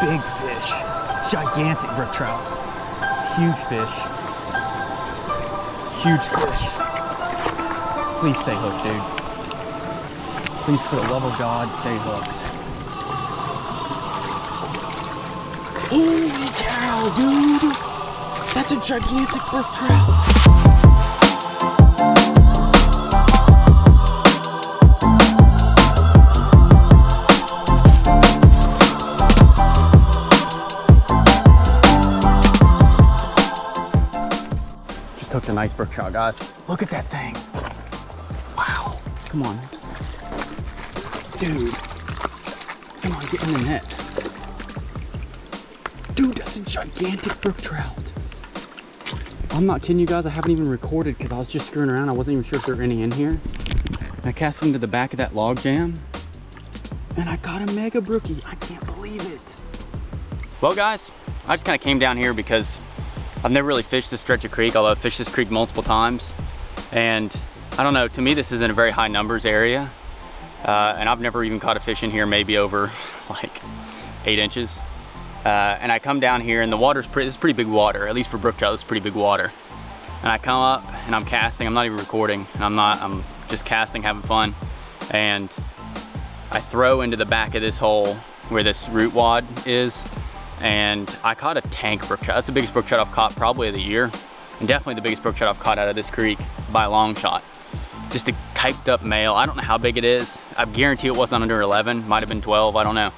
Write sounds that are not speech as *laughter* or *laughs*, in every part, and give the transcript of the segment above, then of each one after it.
big fish. Gigantic brook trout. Huge fish. Huge fish. Please stay hooked, dude. Please, for the love of God, stay hooked. Holy cow, dude! That's a gigantic brook trout. Just hooked a nice brook trout, guys. Look at that thing. Wow. Come on. Dude. Come on, get in the net. Dude, that's a gigantic brook trout. I'm not kidding you guys. I haven't even recorded because I was just screwing around. I wasn't even sure if there were any in here. I cast into the back of that log jam and I got a mega brookie. I can't believe it. Well, guys, I just kind of came down here because I've never really fished this stretch of creek, although I've fished this creek multiple times. And I don't know, to me, this isn't a very high numbers area. Uh, and I've never even caught a fish in here, maybe over *laughs* like eight inches. Uh, and I come down here and the water's pretty, pretty big water, at least for brook trout, it's pretty big water. And I come up and I'm casting, I'm not even recording, and I'm not, I'm just casting, having fun. And I throw into the back of this hole where this root wad is, and I caught a tank brook trout. That's the biggest brook trout I've caught probably of the year, and definitely the biggest brook trout I've caught out of this creek by a long shot. Just a kyped up male. I don't know how big it is. I guarantee it wasn't under 11, might have been 12, I don't know.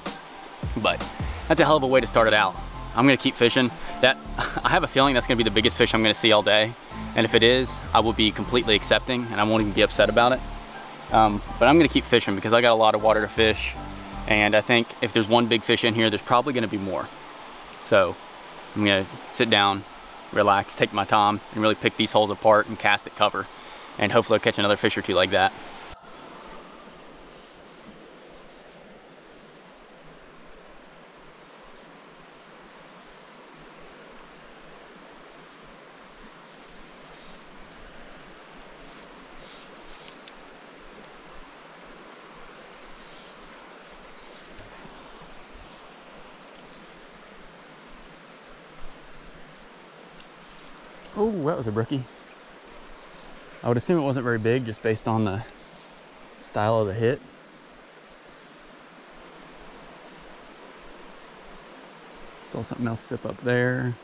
But that's a hell of a way to start it out. I'm gonna keep fishing. That *laughs* I have a feeling that's gonna be the biggest fish I'm gonna see all day. And if it is, I will be completely accepting and I won't even be upset about it. Um, but I'm gonna keep fishing because I got a lot of water to fish. And I think if there's one big fish in here, there's probably gonna be more. So I'm gonna sit down, relax, take my time, and really pick these holes apart and cast at cover. And hopefully I'll catch another fish or two like that. Oh, that was a brookie. I would assume it wasn't very big just based on the style of the hit. Saw something else sip up there.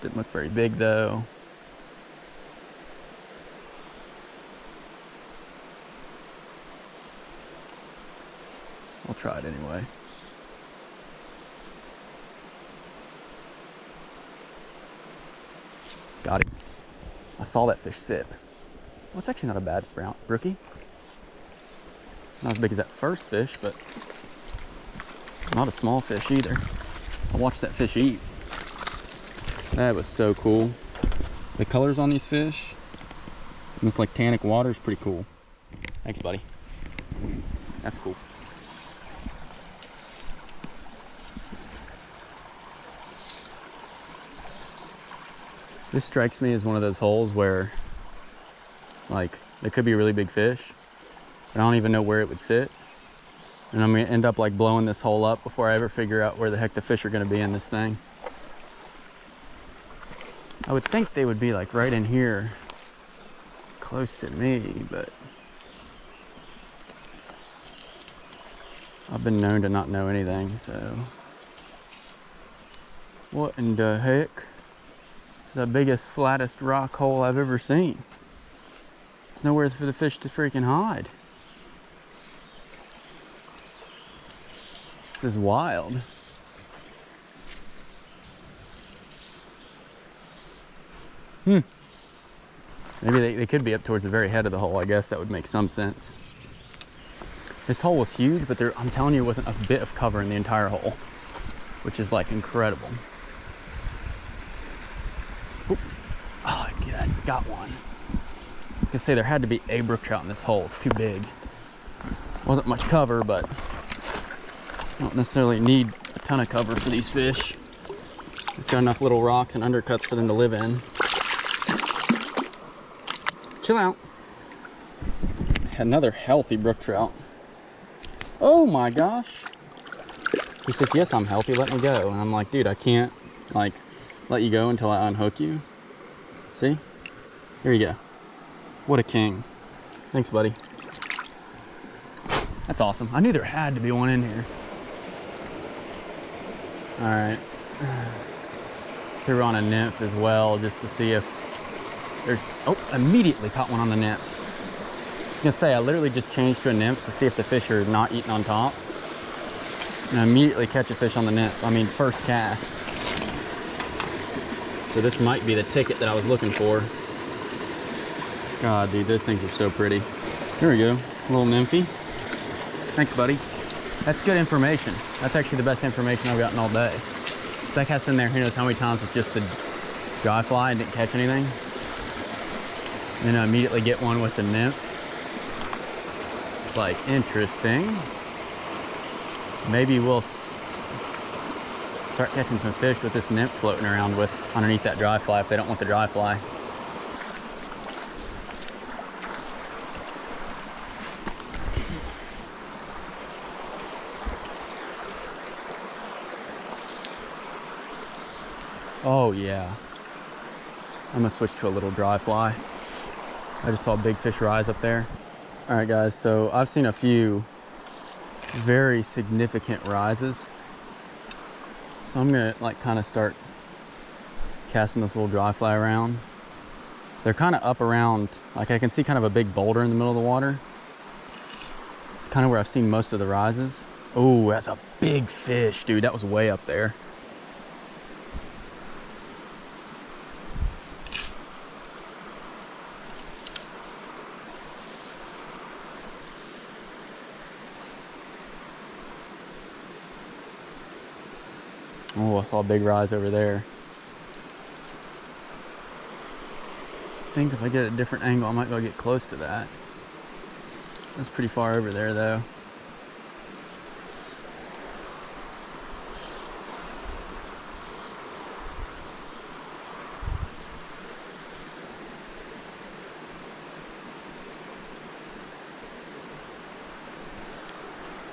Didn't look very big though. I'll try it anyway. I saw that fish sip. Well, it's actually not a bad brown brookie. Not as big as that first fish, but not a small fish either. I watched that fish eat. That was so cool. The colors on these fish, and this like tannic water is pretty cool. Thanks, buddy. That's cool. This strikes me as one of those holes where, like, there could be a really big fish, but I don't even know where it would sit. And I'm gonna end up like blowing this hole up before I ever figure out where the heck the fish are gonna be in this thing. I would think they would be like right in here, close to me, but I've been known to not know anything, so. What in the heck? It's the biggest, flattest rock hole I've ever seen. There's nowhere for the fish to freaking hide. This is wild. Hmm. Maybe they, they could be up towards the very head of the hole. I guess that would make some sense. This hole was huge, but there, I'm telling you, wasn't a bit of cover in the entire hole, which is like incredible. Oop. Oh, yes, got one. I can say there had to be a brook trout in this hole. It's too big. Wasn't much cover, but don't necessarily need a ton of cover for these fish. It's got enough little rocks and undercuts for them to live in. Chill out. Another healthy brook trout. Oh my gosh. He says, yes, I'm healthy, let me go. And I'm like, dude, I can't like let you go until I unhook you. See? Here you go. What a king. Thanks, buddy. That's awesome. I knew there had to be one in here. All right. *sighs* Threw on a nymph as well just to see if there's, oh, immediately caught one on the nymph. I was gonna say, I literally just changed to a nymph to see if the fish are not eating on top. And I immediately catch a fish on the nymph. I mean, first cast. So this might be the ticket that I was looking for. God, dude, those things are so pretty. Here we go, a little nymphy. Thanks, buddy. That's good information. That's actually the best information I've gotten all day. Zach has in there, who knows how many times with just the dry fly and didn't catch anything. Then I immediately get one with the nymph. It's like, interesting. Maybe we'll start catching some fish with this nymph floating around with underneath that dry fly if they don't want the dry fly. Oh yeah. I'm gonna switch to a little dry fly. I just saw big fish rise up there. All right guys, so I've seen a few very significant rises. So I'm gonna like kind of start casting this little dry fly around. They're kind of up around, like I can see kind of a big boulder in the middle of the water. It's kind of where I've seen most of the rises. Oh, that's a big fish, dude. That was way up there. Oh, I saw a big rise over there. I think if I get a different angle, I might go get close to that. That's pretty far over there though.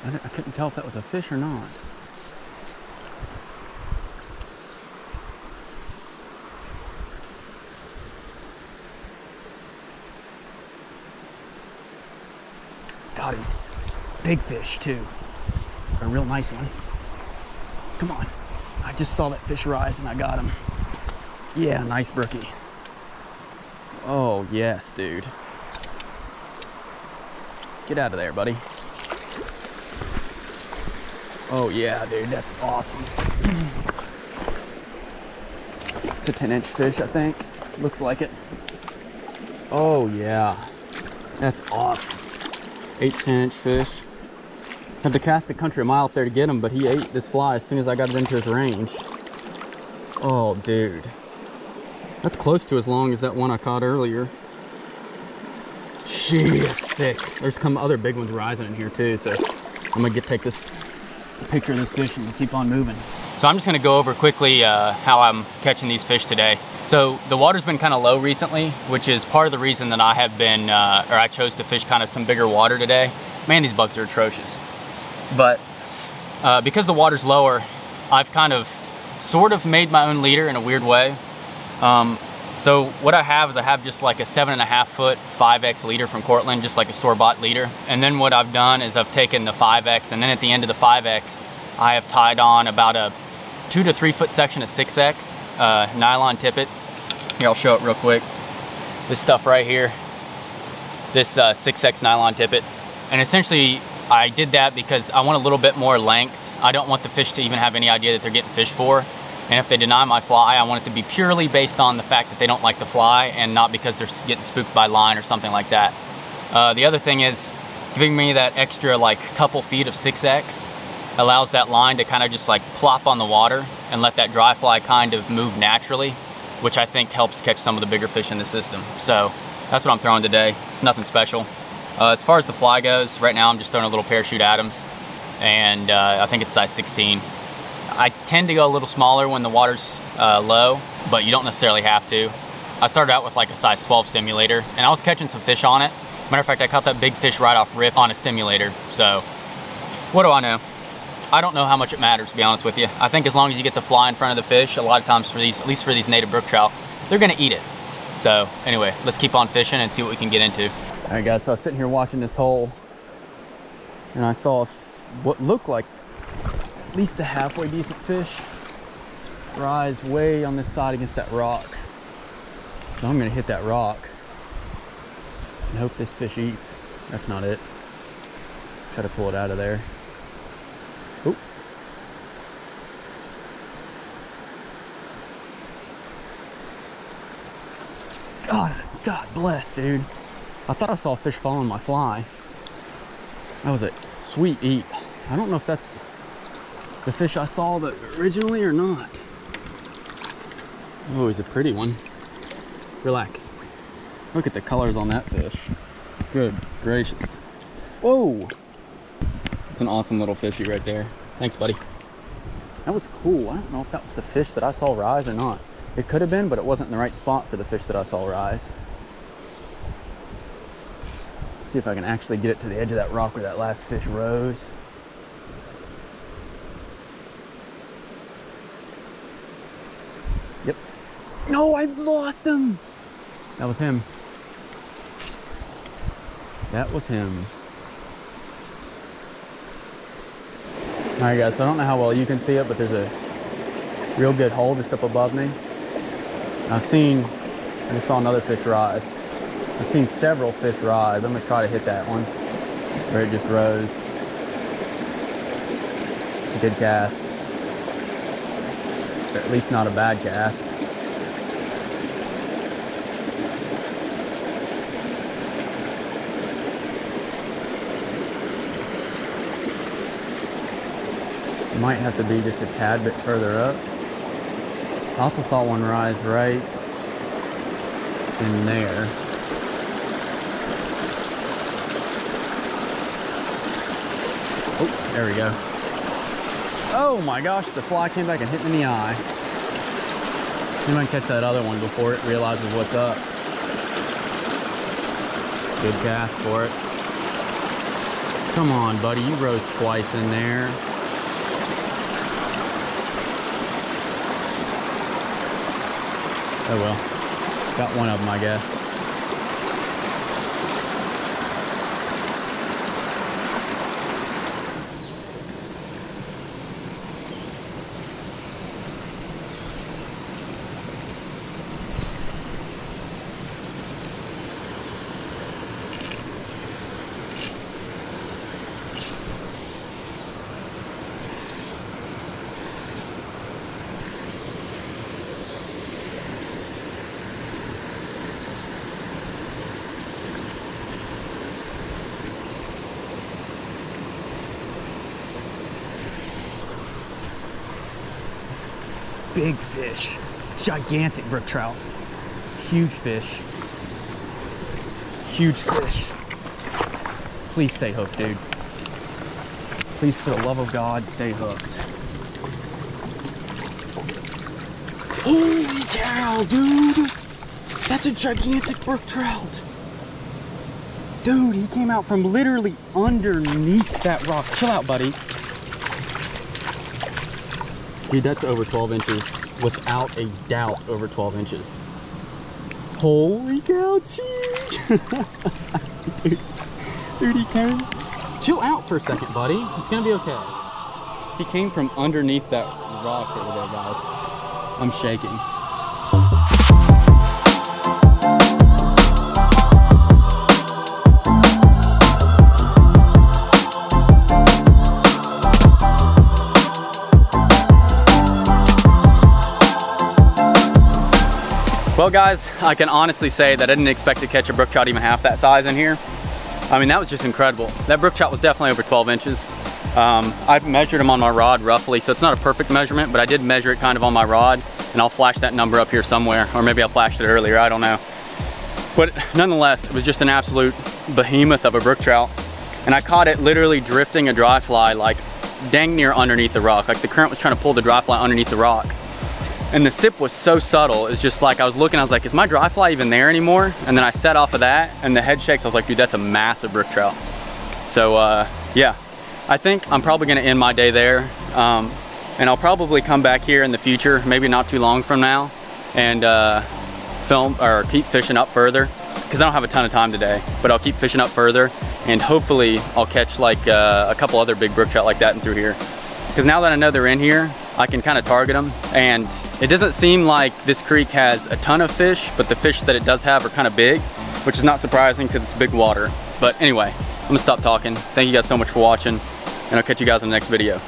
I, I couldn't tell if that was a fish or not. Got him. Big fish too. A real nice one. Come on. I just saw that fish rise and I got him. Yeah, nice brookie. Oh, yes, dude. Get out of there, buddy. Oh, yeah, dude, that's awesome. *clears throat* It's a 10 inch fish, I think. Looks like it. Oh, yeah. That's awesome. Eight, 10 inch fish. Had to cast the country a mile up there to get him, but he ate this fly as soon as I got it into his range. Oh, dude. That's close to as long as that one I caught earlier. Jeez, sick. There's some other big ones rising in here too, so I'm gonna get take this picture of this fish and keep on moving. So I'm just gonna go over quickly uh, how I'm catching these fish today. So the water's been kind of low recently, which is part of the reason that I have been, uh, or I chose to fish kind of some bigger water today. Man, these bugs are atrocious. But uh, because the water's lower, I've kind of sort of made my own leader in a weird way. Um, so what I have is I have just like a seven and a half foot 5X leader from Cortland, just like a store-bought leader. And then what I've done is I've taken the 5X and then at the end of the 5X, I have tied on about a two to three foot section of 6X uh, nylon tippet. Here, I'll show it real quick. This stuff right here, this uh, 6X nylon tippet. And essentially I did that because I want a little bit more length. I don't want the fish to even have any idea that they're getting fished for. And if they deny my fly, I want it to be purely based on the fact that they don't like the fly and not because they're getting spooked by line or something like that. Uh, the other thing is giving me that extra like couple feet of 6X allows that line to kind of just like plop on the water and let that dry fly kind of move naturally, which I think helps catch some of the bigger fish in the system. So that's what I'm throwing today. It's nothing special. Uh, as far as the fly goes, right now I'm just throwing a little parachute Adams and uh, I think it's size 16. I tend to go a little smaller when the water's uh, low, but you don't necessarily have to. I started out with like a size 12 stimulator and I was catching some fish on it. Matter of fact, I caught that big fish right off rip on a stimulator. So what do I know? I don't know how much it matters, to be honest with you. I think as long as you get the fly in front of the fish, a lot of times for these, at least for these native brook trout, they're gonna eat it. So anyway, let's keep on fishing and see what we can get into. All right guys, so I was sitting here watching this hole and I saw what looked like at least a halfway decent fish rise way on this side against that rock. So I'm gonna hit that rock and hope this fish eats. That's not it. Try to pull it out of there. Oop. God, God bless, dude. I thought I saw a fish following my fly. That was a sweet eat. I don't know if that's the fish I saw that originally or not. Oh, he's a pretty one. Relax. Look at the colors on that fish. Good gracious. Whoa! It's an awesome little fishy right there. Thanks, buddy. That was cool. I don't know if that was the fish that I saw rise or not. It could have been, but it wasn't in the right spot for the fish that I saw rise. See if I can actually get it to the edge of that rock where that last fish rose. Yep. No, I lost him. That was him. That was him. All right, guys, so I don't know how well you can see it, but there's a real good hole just up above me. I've seen, I just saw another fish rise. I've seen several fish rise. I'm gonna try to hit that one where it just rose. It's a good cast. Or at least not a bad cast. Might have to be just a tad bit further up. I also saw one rise right in there. Oh, there we go. Oh my gosh, the fly came back and hit me in the eye. You might catch that other one before it realizes what's up. Good cast for it. Come on, buddy, you rose twice in there. Oh well, got one of them, I guess. Big fish. Gigantic brook trout. Huge fish. Huge fish. Please stay hooked, dude. Please, for the love of God, stay hooked. Holy cow, dude! That's a gigantic brook trout. Dude, he came out from literally underneath that rock. Chill out, buddy. Dude, that's over 12 inches. Without a doubt, over 12 inches. Holy cow, huge! *laughs* dude, dude, he came. Chill out for a second, buddy. It's gonna be okay. He came from underneath that rock over there, guys. I'm shaking. Well guys, I can honestly say that I didn't expect to catch a brook trout even half that size in here. I mean, that was just incredible. That brook trout was definitely over 12 inches. Um, I've measured him on my rod roughly, so it's not a perfect measurement, but I did measure it kind of on my rod, and I'll flash that number up here somewhere, or maybe I flashed it earlier, I don't know. But nonetheless, it was just an absolute behemoth of a brook trout. And I caught it literally drifting a dry fly like dang near underneath the rock. Like the current was trying to pull the dry fly underneath the rock. And the sip was so subtle. It's just like, I was looking, I was like, is my dry fly even there anymore? And then I set off of that and the head shakes. I was like, dude, that's a massive brook trout. So uh, yeah, I think I'm probably gonna end my day there. Um, and I'll probably come back here in the future, maybe not too long from now, and uh, film or keep fishing up further because I don't have a ton of time today, but I'll keep fishing up further and hopefully I'll catch like uh, a couple other big brook trout like that in through here. Because now that I know they're in here, I can kind of target them and it doesn't seem like this creek has a ton of fish, but the fish that it does have are kind of big, which is not surprising because it's big water. But anyway, I'm gonna stop talking. Thank you guys so much for watching and I'll catch you guys in the next video.